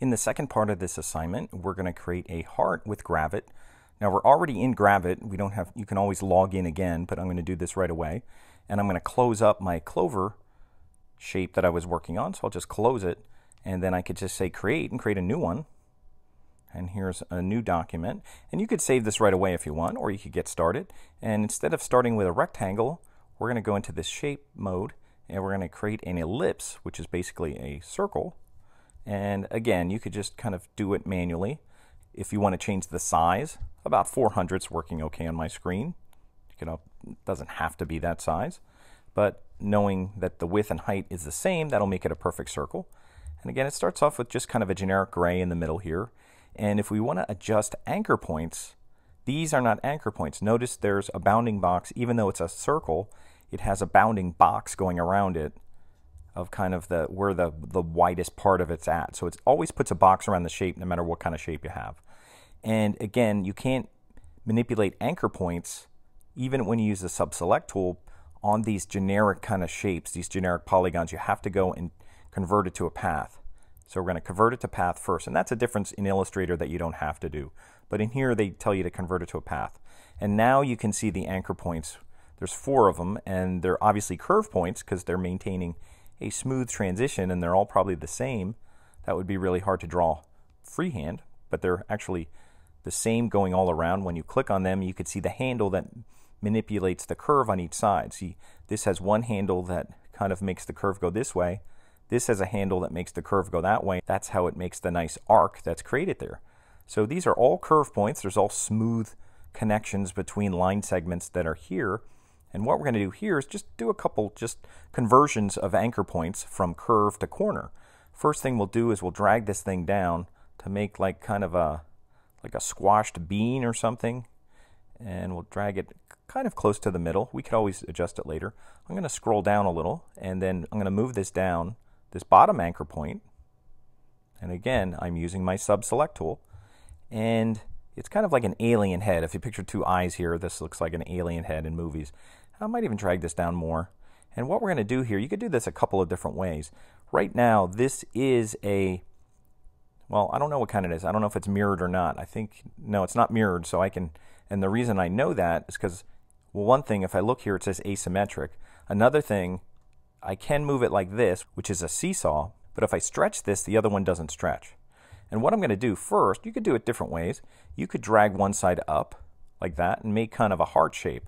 In the second part of this assignment, we're going to create a heart with Gravit. Now we're already in Gravit. We don't have, you can always log in again, but I'm going to do this right away. And I'm going to close up my clover shape that I was working on. So I'll just close it and then I could just say create and create a new one. And here's a new document. And you could save this right away if you want, or you could get started. And instead of starting with a rectangle, we're going to go into this shape mode and we're going to create an ellipse, which is basically a circle. And again, you could just kind of do it manually. If you want to change the size, about 400 is working okay on my screen. You know, it doesn't have to be that size, but knowing that the width and height is the same, that'll make it a perfect circle. And again, it starts off with just kind of a generic gray in the middle here. And if we want to adjust anchor points, these are not anchor points. Notice there's a bounding box, even though it's a circle, it has a bounding box going around it of kind of the where the the widest part of it's at. So it always puts a box around the shape no matter what kind of shape you have. And again, you can't manipulate anchor points even when you use the sub select tool on these generic kind of shapes, these generic polygons. You have to go and convert it to a path. So we're going to convert it to path first. And that's a difference in Illustrator that you don't have to do. But in here, they tell you to convert it to a path. And now you can see the anchor points. There's four of them, and they're obviously curve points because they're maintaining a smooth transition and they're all probably the same, that would be really hard to draw freehand, but they're actually the same going all around. When you click on them, you could see the handle that manipulates the curve on each side. See, this has one handle that kind of makes the curve go this way. This has a handle that makes the curve go that way. That's how it makes the nice arc that's created there. So these are all curve points. There's all smooth connections between line segments that are here. And what we're going to do here is just do a couple just conversions of anchor points from curve to corner. First thing we'll do is we'll drag this thing down to make like kind of a like a squashed bean or something. And we'll drag it kind of close to the middle. We could always adjust it later. I'm going to scroll down a little and then I'm going to move this down, this bottom anchor point. And again, I'm using my sub select tool. And it's kind of like an alien head. If you picture two eyes here, this looks like an alien head in movies. I might even drag this down more. And what we're going to do here, you could do this a couple of different ways. Right now, this is a, well, I don't know what kind it is. I don't know if it's mirrored or not. I think, no, it's not mirrored, so I can, and the reason I know that is because, well, one thing, if I look here, it says asymmetric. Another thing, I can move it like this, which is a seesaw, but if I stretch this, the other one doesn't stretch. And what I'm going to do first, you could do it different ways. You could drag one side up like that and make kind of a heart shape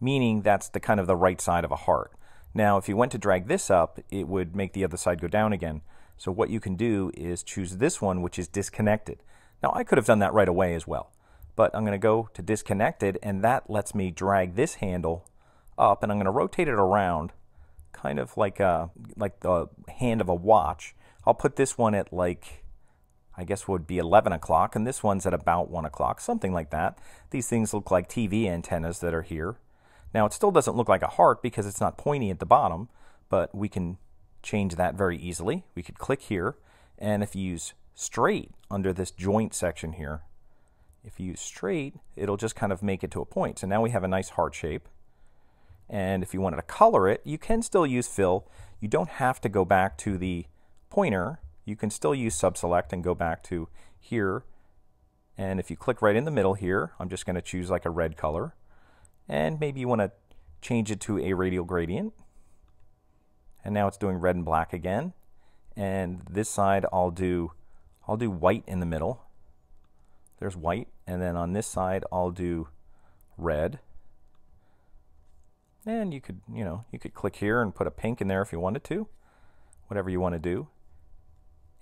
meaning that's the kind of the right side of a heart. Now, if you went to drag this up, it would make the other side go down again. So what you can do is choose this one, which is disconnected. Now, I could have done that right away as well, but I'm going to go to disconnected, and that lets me drag this handle up, and I'm going to rotate it around, kind of like a, like the hand of a watch. I'll put this one at like, I guess would be 11 o'clock, and this one's at about 1 o'clock, something like that. These things look like TV antennas that are here. Now it still doesn't look like a heart because it's not pointy at the bottom, but we can change that very easily. We could click here, and if you use straight under this joint section here, if you use straight, it'll just kind of make it to a point. So now we have a nice heart shape. And if you wanted to color it, you can still use fill. You don't have to go back to the pointer. You can still use subselect and go back to here. And if you click right in the middle here, I'm just going to choose like a red color and maybe you want to change it to a radial gradient. And now it's doing red and black again. And this side I'll do I'll do white in the middle. There's white, and then on this side I'll do red. And you could, you know, you could click here and put a pink in there if you wanted to. Whatever you want to do.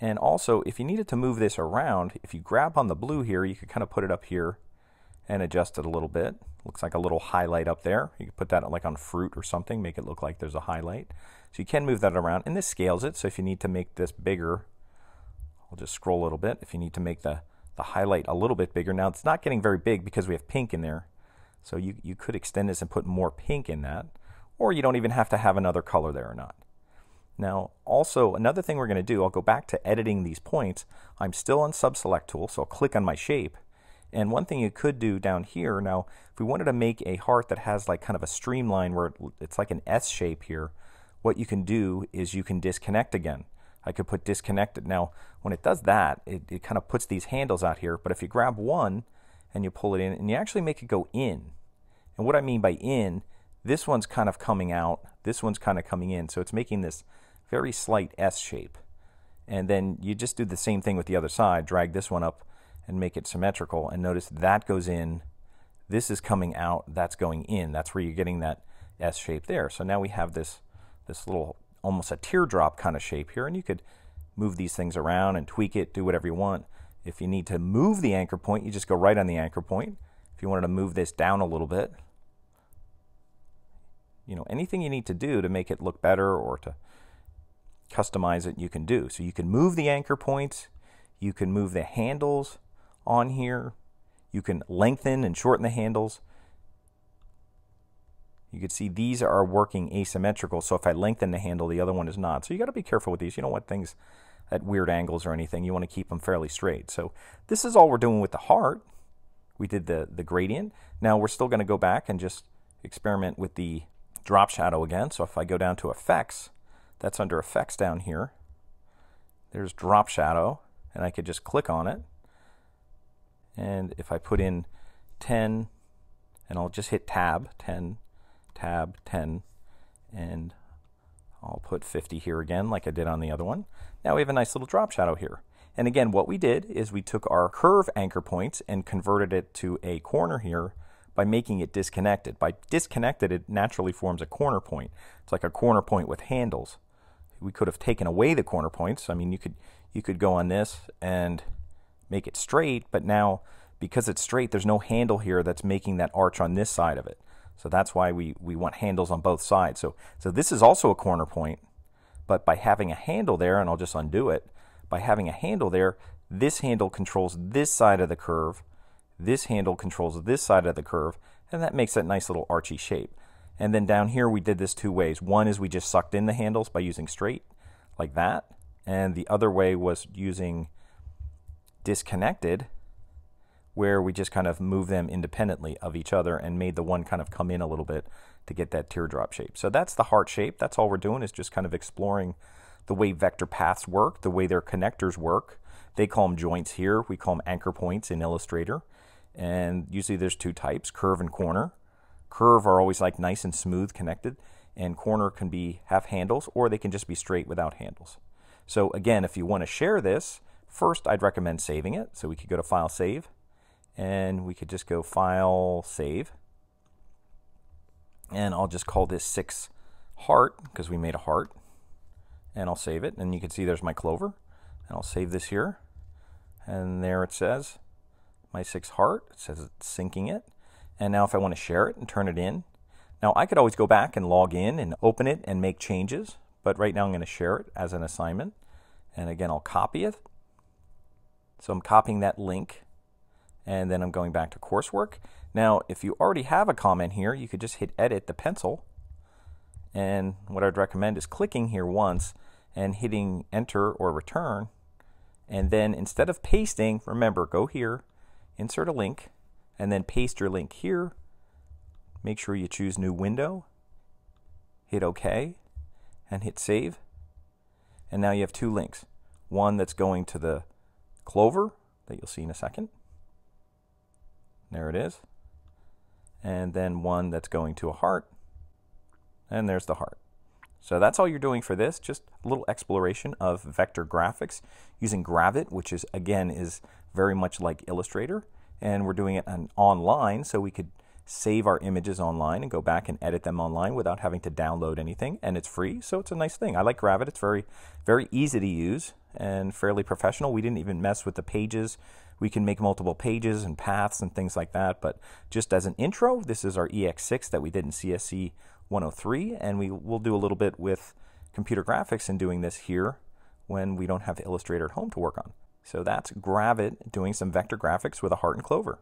And also, if you needed to move this around, if you grab on the blue here, you could kind of put it up here and adjust it a little bit. Looks like a little highlight up there. You can put that like on fruit or something, make it look like there's a highlight. So you can move that around, and this scales it. So if you need to make this bigger, I'll just scroll a little bit. If you need to make the, the highlight a little bit bigger. Now it's not getting very big because we have pink in there. So you, you could extend this and put more pink in that, or you don't even have to have another color there or not. Now, also, another thing we're going to do, I'll go back to editing these points. I'm still on Sub-Select Tool, so I'll click on my shape, and one thing you could do down here, now, if we wanted to make a heart that has like kind of a streamline where it's like an S shape here, what you can do is you can disconnect again. I could put disconnected. Now, when it does that, it, it kind of puts these handles out here. But if you grab one and you pull it in, and you actually make it go in. And what I mean by in, this one's kind of coming out, this one's kind of coming in. So it's making this very slight S shape. And then you just do the same thing with the other side, drag this one up and make it symmetrical. And notice that goes in, this is coming out, that's going in. That's where you're getting that S shape there. So now we have this, this little, almost a teardrop kind of shape here. And you could move these things around and tweak it, do whatever you want. If you need to move the anchor point, you just go right on the anchor point. If you wanted to move this down a little bit, you know, anything you need to do to make it look better or to customize it, you can do. So you can move the anchor points, you can move the handles on here, you can lengthen and shorten the handles. You can see these are working asymmetrical, so if I lengthen the handle, the other one is not. So you got to be careful with these. You don't want things at weird angles or anything. You want to keep them fairly straight. So this is all we're doing with the heart. We did the, the gradient. Now we're still going to go back and just experiment with the drop shadow again. So if I go down to effects, that's under effects down here. There's drop shadow, and I could just click on it. And if I put in 10, and I'll just hit tab, 10, tab, 10, and I'll put 50 here again like I did on the other one. Now we have a nice little drop shadow here. And again, what we did is we took our curve anchor points and converted it to a corner here by making it disconnected. By disconnected, it naturally forms a corner point. It's like a corner point with handles. We could have taken away the corner points. I mean, you could you could go on this and make it straight, but now because it's straight, there's no handle here that's making that arch on this side of it. So that's why we, we want handles on both sides. So, so this is also a corner point, but by having a handle there, and I'll just undo it, by having a handle there, this handle controls this side of the curve, this handle controls this side of the curve, and that makes that nice little archy shape. And then down here, we did this two ways. One is we just sucked in the handles by using straight, like that. And the other way was using disconnected, where we just kind of move them independently of each other and made the one kind of come in a little bit to get that teardrop shape. So that's the heart shape. That's all we're doing is just kind of exploring the way vector paths work, the way their connectors work. They call them joints here. We call them anchor points in Illustrator. And usually there's two types, curve and corner. Curve are always like nice and smooth connected, and corner can be have handles or they can just be straight without handles. So again, if you want to share this, first I'd recommend saving it. So we could go to File Save, and we could just go File Save. And I'll just call this 6 heart because we made a heart. And I'll save it. And you can see there's my clover. And I'll save this here. And there it says my six heart. It says it's syncing it. And now if I want to share it and turn it in, now I could always go back and log in and open it and make changes, but right now I'm going to share it as an assignment. And again, I'll copy it. So I'm copying that link and then I'm going back to coursework. Now, if you already have a comment here, you could just hit edit the pencil. And what I'd recommend is clicking here once and hitting enter or return. And then instead of pasting, remember, go here, insert a link, and then paste your link here. Make sure you choose New Window, hit OK, and hit Save. And now you have two links. One that's going to the Clover that you'll see in a second. There it is. And then one that's going to a heart. And there's the heart. So that's all you're doing for this, just a little exploration of vector graphics using Gravit, which is again is very much like Illustrator. And we're doing it on, online, so we could save our images online and go back and edit them online without having to download anything. And it's free, so it's a nice thing. I like Gravit. It's very, very easy to use and fairly professional. We didn't even mess with the pages. We can make multiple pages and paths and things like that. But just as an intro, this is our EX6 that we did in CSC 103, and we will do a little bit with computer graphics in doing this here when we don't have Illustrator at home to work on. So that's Gravit doing some vector graphics with a heart and clover.